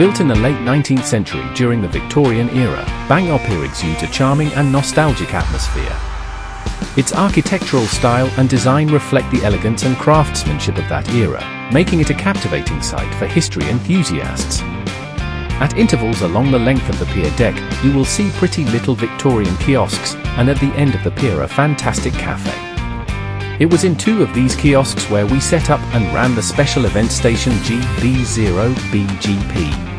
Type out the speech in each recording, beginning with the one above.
Built in the late 19th century during the Victorian era, Bangor Pier exudes a charming and nostalgic atmosphere. Its architectural style and design reflect the elegance and craftsmanship of that era, making it a captivating site for history enthusiasts. At intervals along the length of the pier deck, you will see pretty little Victorian kiosks, and at the end of the pier a fantastic cafe. It was in two of these kiosks where we set up and ran the special event station GB0BGP.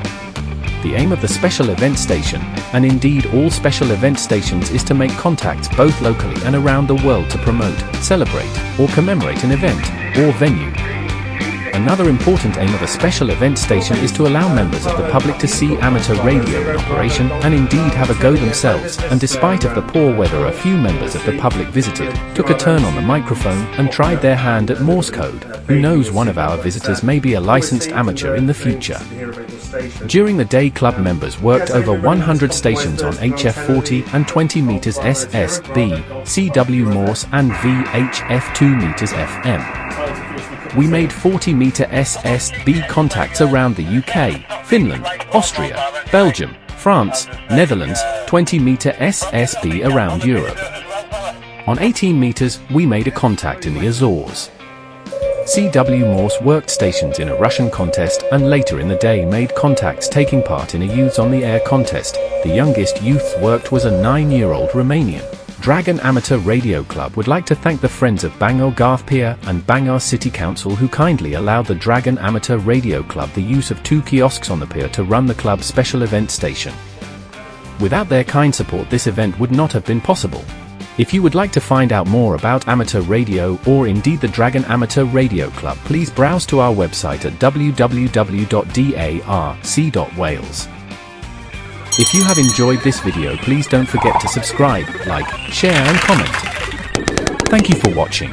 The aim of the special event station, and indeed all special event stations is to make contacts both locally and around the world to promote, celebrate, or commemorate an event, or venue. Another important aim of a special event station is to allow members of the public to see amateur radio in operation and indeed have a go themselves, and despite of the poor weather a few members of the public visited, took a turn on the microphone and tried their hand at Morse code. Who knows one of our visitors may be a licensed amateur in the future. During the day club members worked over 100 stations on HF40 and 20 meters SSB, CW Morse and VHF 2 meters FM. We made 40 meter SSB contacts around the UK, Finland, Austria, Belgium, France, Netherlands, 20 meter SSB around Europe. On 18 meters, we made a contact in the Azores. C.W. Morse worked stations in a Russian contest and later in the day made contacts taking part in a Youths on the Air contest. The youngest youth worked was a nine-year-old Romanian. Dragon Amateur Radio Club would like to thank the friends of Bangor Garth Pier and Bangor City Council who kindly allowed the Dragon Amateur Radio Club the use of two kiosks on the pier to run the club's special event station. Without their kind support this event would not have been possible. If you would like to find out more about amateur radio or indeed the Dragon Amateur Radio Club, please browse to our website at www.darc.wales. If you have enjoyed this video please don't forget to subscribe, like, share and comment. Thank you for watching.